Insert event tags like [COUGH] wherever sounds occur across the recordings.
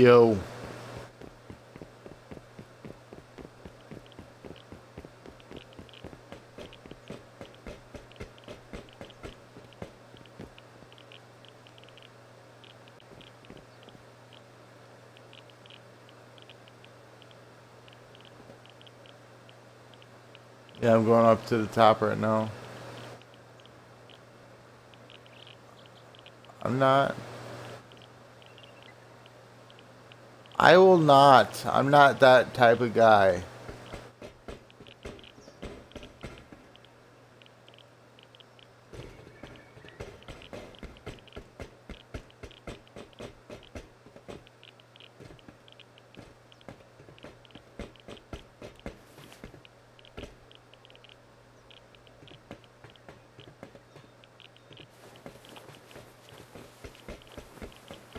Yo. Yeah, I'm going up to the top right now. I'm not. I will not. I'm not that type of guy.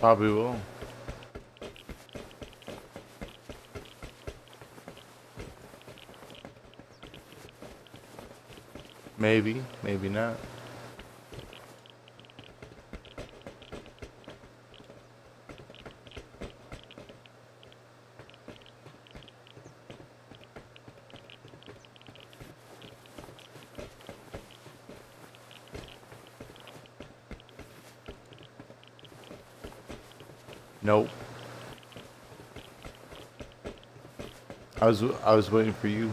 Probably will. Maybe, maybe not. Nope. I was I was waiting for you.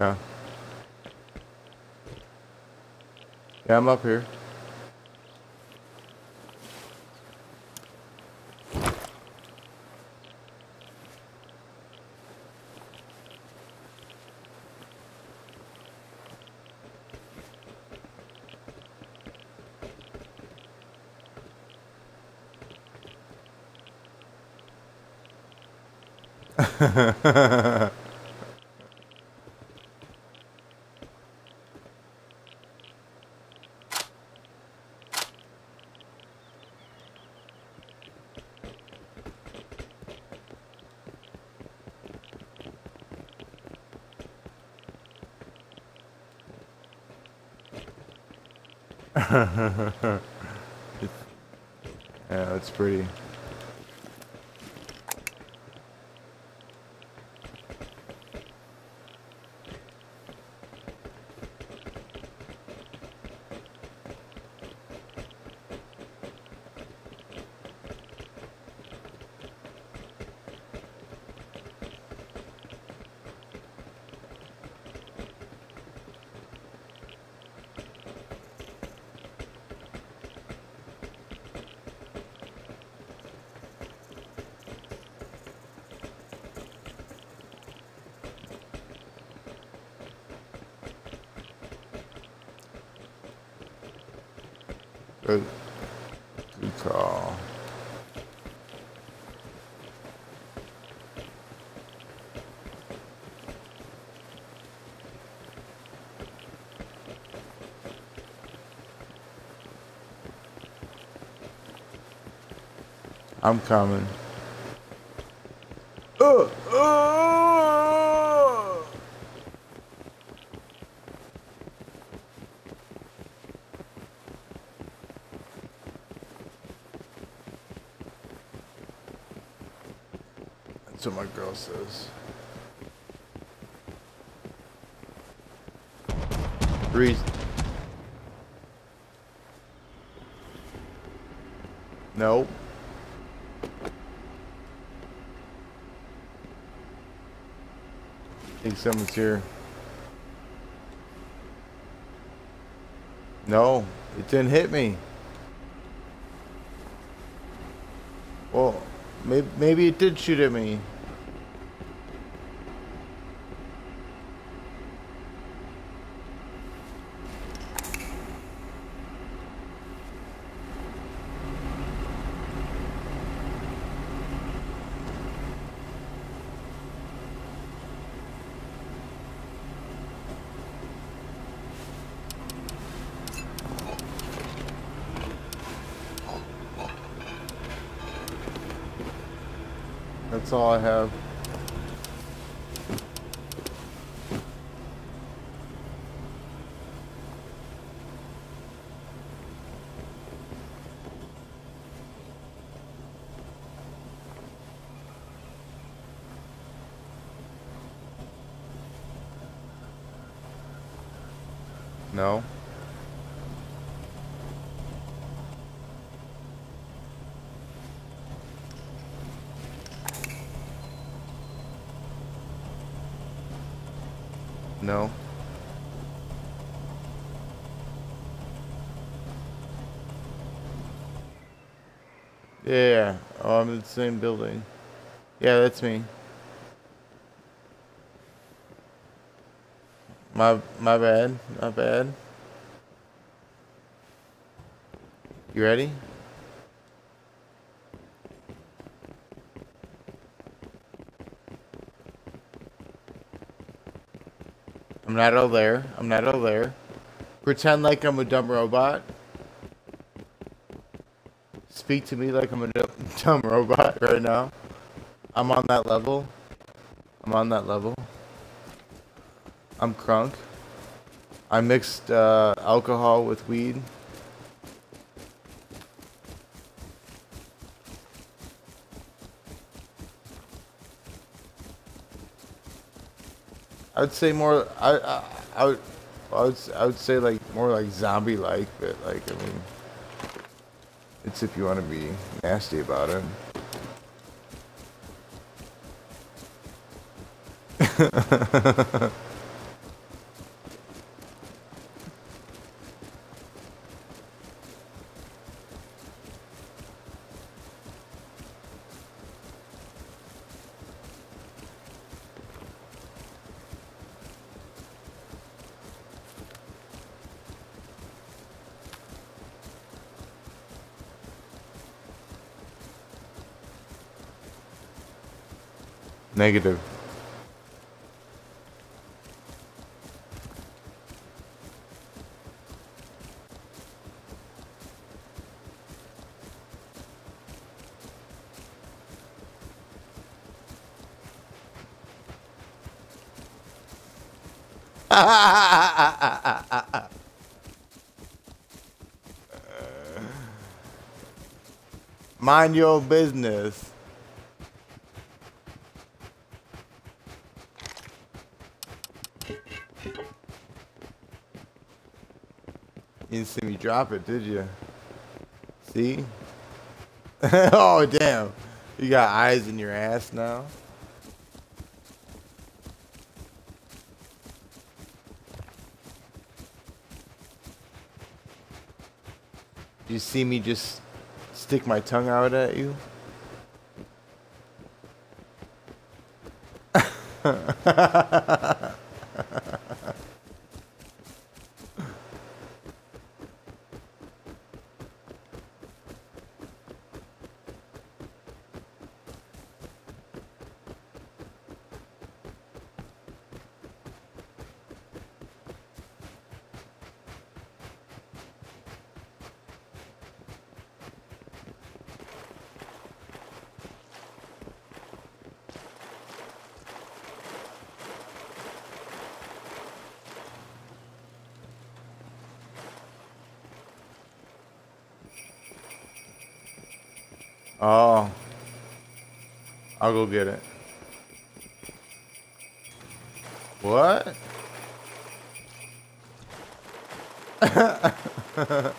Yeah. Yeah, I'm up here. [LAUGHS] yeah, that's pretty. Good, good call. I'm coming. Uh, uh! That's what my girl says. Three. Nope. I think someone's here. No, it didn't hit me. Well, maybe, maybe it did shoot at me. That's all I have. No. Yeah. Oh, I'm in the same building. Yeah, that's me. My my bad. Not bad. You ready? I'm not all there. I'm not all there. Pretend like I'm a dumb robot. Speak to me like I'm a [LAUGHS] dumb robot right now. I'm on that level. I'm on that level. I'm crunk. I mixed uh, alcohol with weed. I would say more. I I, I would. I would, I would say like more like zombie like, but like I mean, it's if you want to be nasty about it. [LAUGHS] Negative. [LAUGHS] Mind your business. You didn't see me drop it, did you? See? [LAUGHS] oh, damn. You got eyes in your ass now? You see me just stick my tongue out at you? [LAUGHS] Oh. I'll go get it. What? [LAUGHS]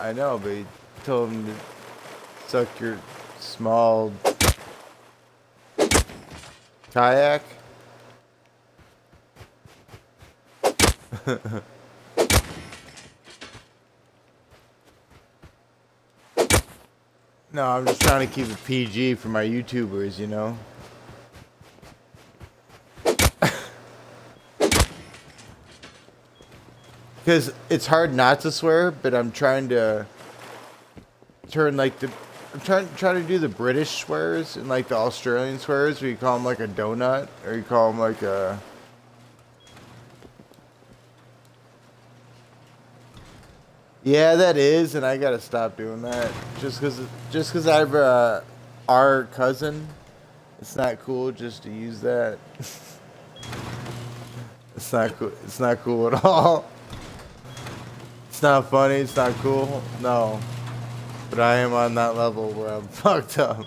I know, but you told him to suck your small kayak. [LAUGHS] No, I'm just trying to keep it PG for my YouTubers, you know? [LAUGHS] Because it's hard not to swear, but I'm trying to turn like the... I'm trying, trying to do the British swears and like the Australian swears where you call them like a donut or you call them like a... Yeah, that is, and I gotta stop doing that. Just cause, just cause I've uh, our cousin, it's not cool just to use that. [LAUGHS] it's not cool. It's not cool at all. It's not funny. It's not cool. No, but I am on that level where I'm [LAUGHS] fucked up.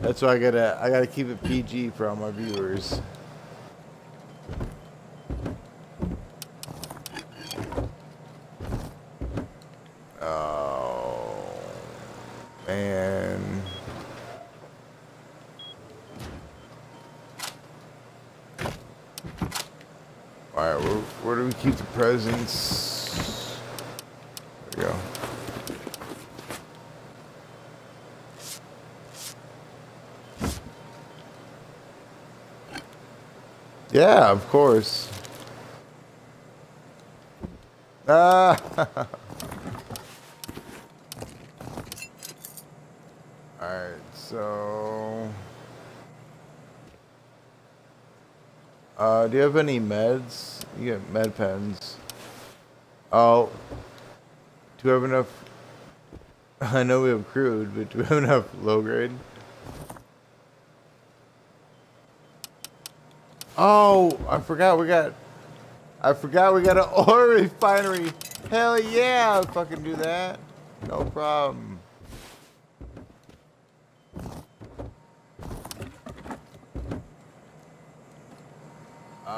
That's why I gotta I gotta keep it PG for all my viewers. Man. Alright, where, where do we keep the presents? There we go. Yeah, of course. [LAUGHS] Ah. [LAUGHS] Alright, so... Uh, do you have any meds? You get med pens. Oh. Do we have enough... [LAUGHS] I know we have crude, but do we have enough low grade? Oh, I forgot we got... I forgot we got an [LAUGHS] oil refinery. Hell yeah, I'll fucking do that. No problem. Uh,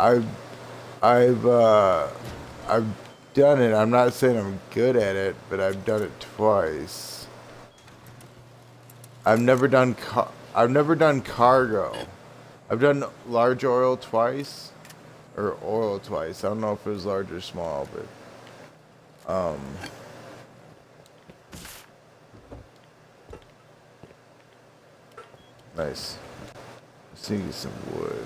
I've, I've, uh, I've done it. I'm not saying I'm good at it, but I've done it twice. I've never done, I've never done cargo. I've done large oil twice, or oil twice. I don't know if it was large or small, but, um. Nice. Let's see some wood.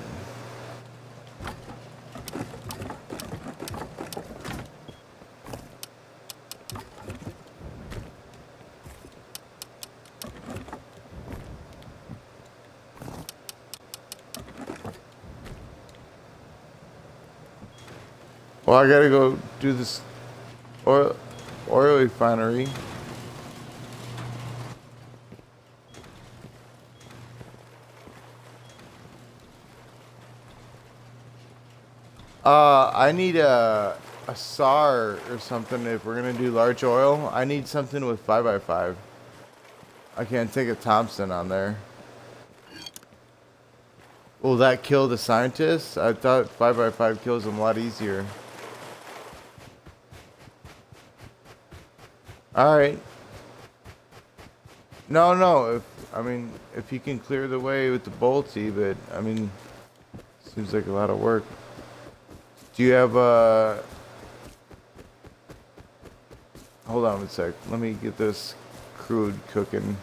Well, I gotta go do this oil, oil refinery. Uh, I need a, a SAR or something if we're going to do large oil. I need something with 5x5. I can't take a Thompson on there. Will that kill the scientists? I thought 5x5 kills them a lot easier. Alright. No, no, if, I mean, if you can clear the way with the bolty, but, I mean, seems like a lot of work. Do you have a... Hold on a sec. Let me get this crude cooking.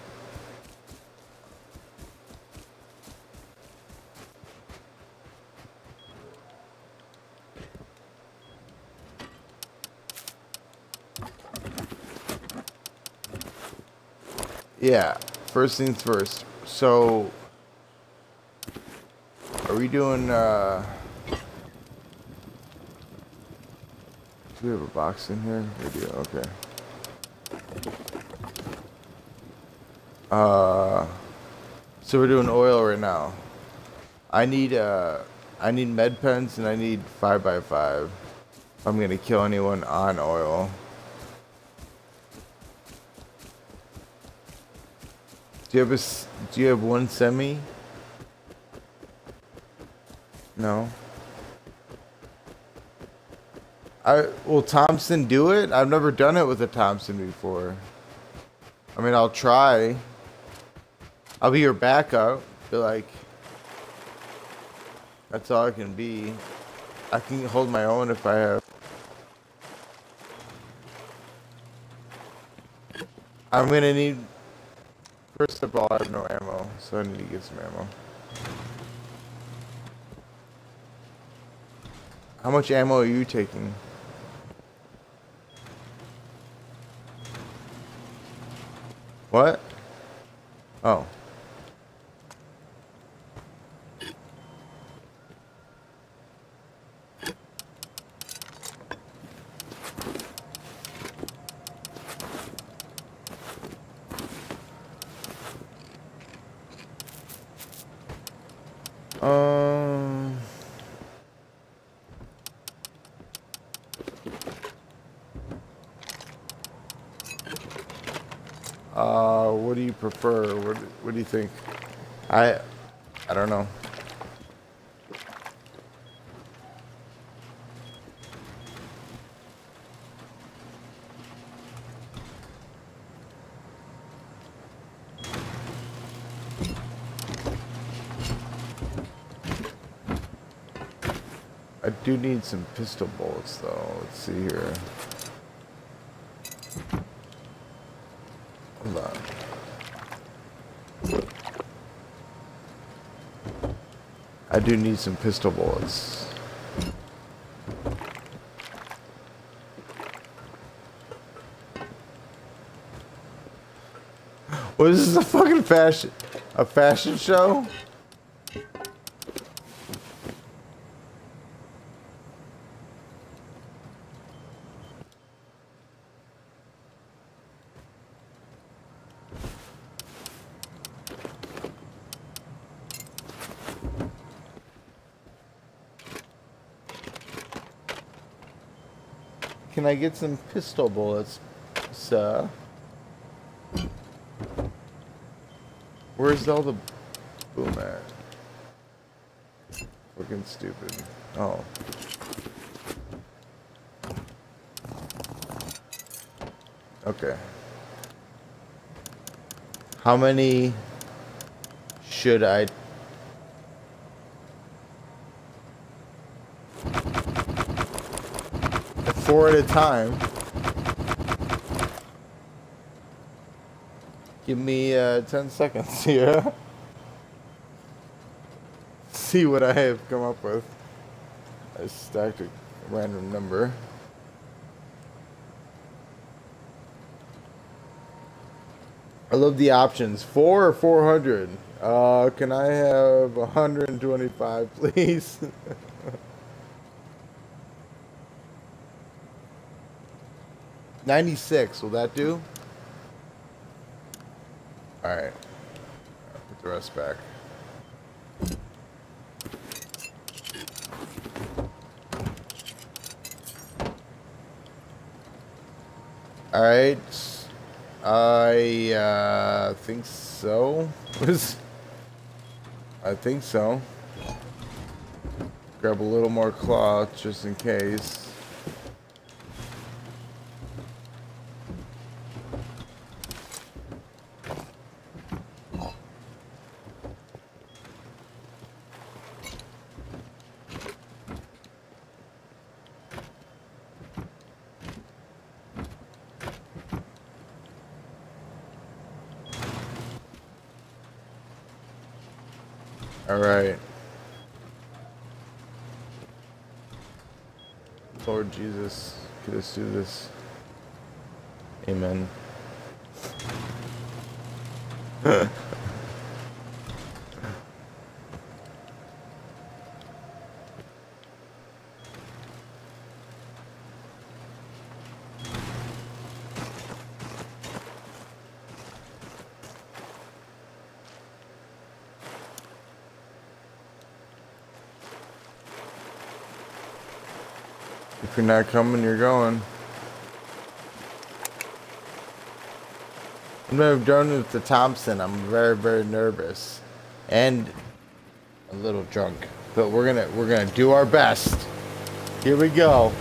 Yeah, first things first. So, are we doing, uh, Do we have a box in here? We do, okay. Uh, so we're doing oil right now. I need, uh, I need med pens and I need 5x5. I'm gonna kill anyone on oil. Do you have a, do you have one semi? No. I will Thompson do it? I've never done it with a Thompson before. I mean, I'll try. I'll be your backup. But like, that's all I can be. I can hold my own if I have. I'm gonna need. First of all, I have no ammo, so I need to get some ammo. How much ammo are you taking? What? Oh. Um. Uh, what do you prefer? What What do you think? I, I don't know. I do need some pistol bullets though. Let's see here. I do need some pistol bullets. What is this a fucking fashion a fashion show? Can I get some pistol bullets, sir? Where's all the boom at? Fucking stupid. Oh. Okay. How many should I four at a time. Give me uh, 10 seconds [LAUGHS] here. See what I have come up with. I stacked a random number. I love the options. Four or 400? Uh, can I have 125, [LAUGHS] please? 96, will that do? Alright. Put the rest back. Alright. I uh, think so. [LAUGHS] I think so. Grab a little more cloth just in case. All right. Lord Jesus, get us through this. Amen. [LAUGHS] If you're not coming, you're going. I'm gonna done with the Thompson. I'm very, very nervous. And a little drunk. But we're gonna we're gonna do our best. Here we go.